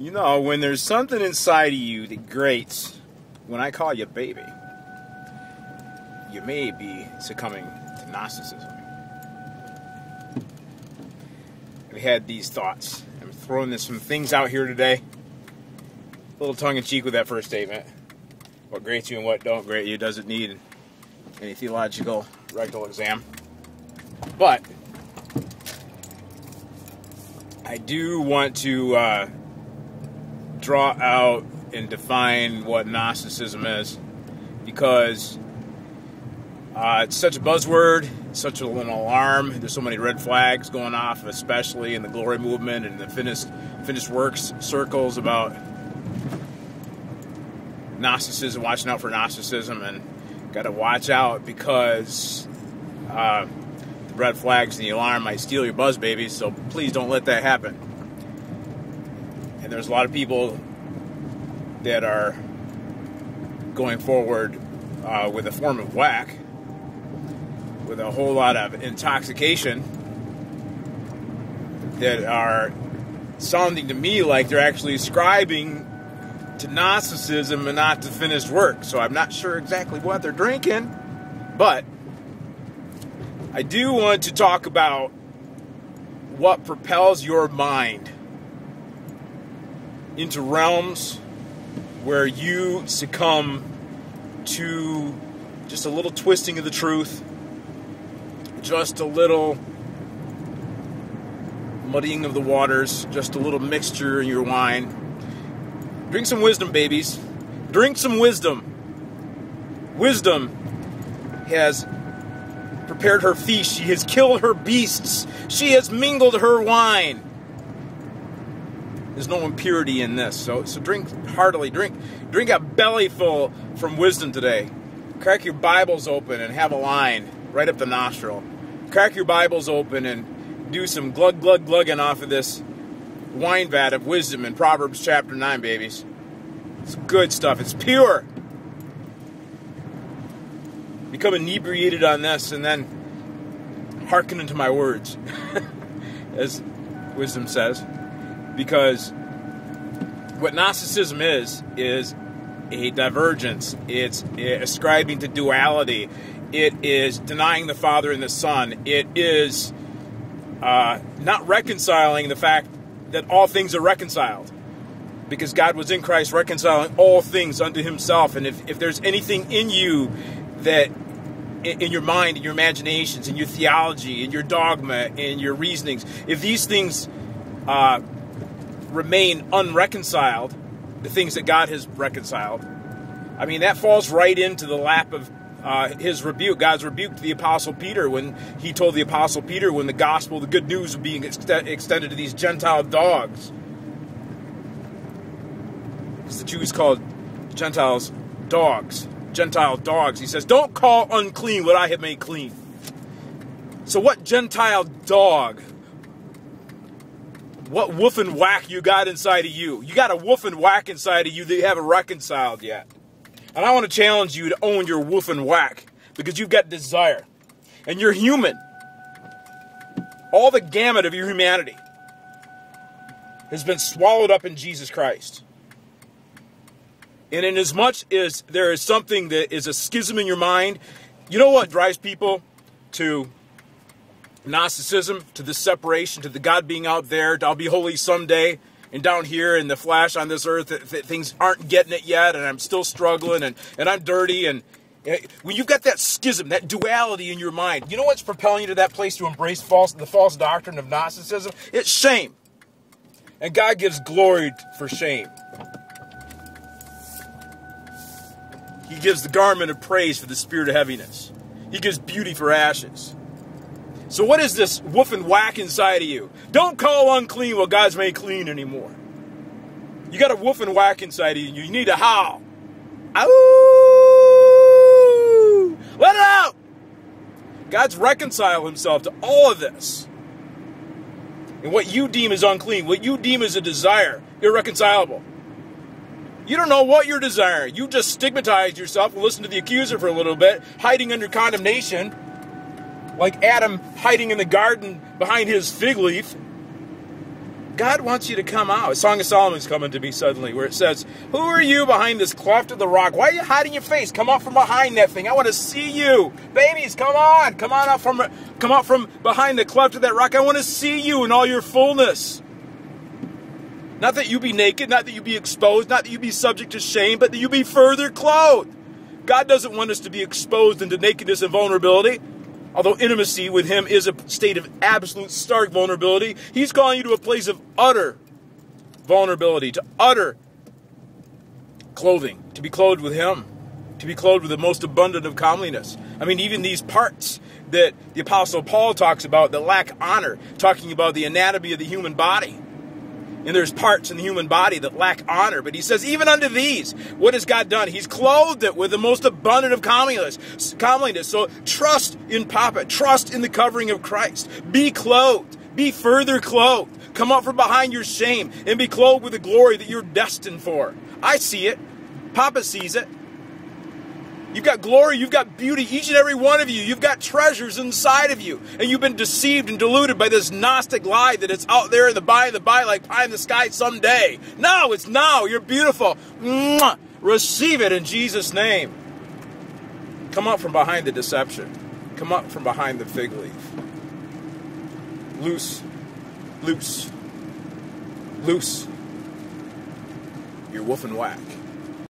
You know, when there's something inside of you that grates when I call you baby, you may be succumbing to narcissism. I had these thoughts. I'm throwing some things out here today. A little tongue in cheek with that first statement. What grates you and what don't grate you doesn't need any theological rectal exam. But I do want to uh, draw out and define what Gnosticism is because uh, it's such a buzzword, such an alarm. There's so many red flags going off, especially in the glory movement and the finished finished works circles about Gnosticism, watching out for Gnosticism, and got to watch out because uh, the red flags and the alarm might steal your buzz, baby. So please don't let that happen. And there's a lot of people that are going forward uh, with a form of whack, with a whole lot of intoxication that are sounding to me like they're actually ascribing to Gnosticism and not to finished work. So I'm not sure exactly what they're drinking, but I do want to talk about what propels your mind into realms where you succumb to just a little twisting of the truth, just a little muddying of the waters, just a little mixture in your wine. Drink some wisdom, babies. Drink some wisdom. Wisdom has prepared her feast. She has killed her beasts. She has mingled her wine. There's no impurity in this. So, so drink heartily. Drink, drink a bellyful from wisdom today. Crack your Bibles open and have a line right up the nostril. Crack your Bibles open and do some glug glug glugging off of this wine vat of wisdom in Proverbs chapter 9, babies. It's good stuff. It's pure. Become inebriated on this and then hearken unto my words, as wisdom says. Because what Gnosticism is, is a divergence. It's ascribing to duality. It is denying the Father and the Son. It is uh, not reconciling the fact that all things are reconciled. Because God was in Christ reconciling all things unto himself. And if, if there's anything in you that, in, in your mind, in your imaginations, in your theology, in your dogma, in your reasonings, if these things uh, remain unreconciled, the things that God has reconciled, I mean, that falls right into the lap of uh, his rebuke, God's rebuke to the Apostle Peter when he told the Apostle Peter when the gospel, the good news, was being ex- extended to these Gentile dogs. Because the Jews called Gentiles dogs. Gentile dogs. He says, Don't call unclean what I have made clean. So, what Gentile dog, what woof and whack you got inside of you? You got a woof and whack inside of you that you haven't reconciled yet. And I want to challenge you to own your woof and whack because you've got desire. And you're human. All the gamut of your humanity has been swallowed up in Jesus Christ. And in as much as there is something that is a schism in your mind, you know what drives people to Gnosticism, to this separation, to the God being out there, I'll be holy someday, and down here in the flesh on this earth, th- th- things aren't getting it yet, and I'm still struggling, and, and I'm dirty, and eh, when you've got that schism, that duality in your mind, you know what's propelling you to that place to embrace false, the false doctrine of Gnosticism? It's shame. And God gives glory for shame. He gives the garment of praise for the spirit of heaviness. He gives beauty for ashes. So what is this woof and whack inside of you? Don't call unclean what God's made clean anymore. You got a woof and whack inside of you. You need to howl. Ow! Let it out! God's reconciled himself to all of this. And what you deem as unclean, what you deem as a desire, irreconcilable. You don't know what you're desiring. You just stigmatize yourself and listen to the accuser for a little bit, hiding under condemnation like Adam hiding in the garden behind his fig leaf. God wants you to come out. Song of Solomon's coming to me suddenly, where it says, Who are you behind this cleft of the rock? Why are you hiding your face? Come out from behind that thing. I want to see you. Babies, come on. Come on out from come out from behind the cleft of that rock. I want to see you in all your fullness. Not that you be naked, not that you be exposed, not that you be subject to shame, but that you be further clothed. God doesn't want us to be exposed into nakedness and vulnerability. Although intimacy with Him is a state of absolute stark vulnerability, He's calling you to a place of utter vulnerability, to utter clothing, to be clothed with Him, to be clothed with the most abundant of comeliness. I mean, even these parts that the Apostle Paul talks about that lack honor, talking about the anatomy of the human body. And there's parts in the human body that lack honor. But he says, even unto these, what has God done? He's clothed it with the most abundant of comeliness. comeliness. So trust in Papa. Trust in the covering of Christ. Be clothed. Be further clothed. Come out from behind your shame and be clothed with the glory that you're destined for. I see it. Papa sees it. You've got glory, you've got beauty, each and every one of you. You've got treasures inside of you. And you've been deceived and deluded by this Gnostic lie that it's out there in the by and the by like pie in the sky someday. No, it's now. You're beautiful. Mwah! Receive it in Jesus' name. Come up from behind the deception. Come up from behind the fig leaf. Loose, loose, loose. You're wolf and whack.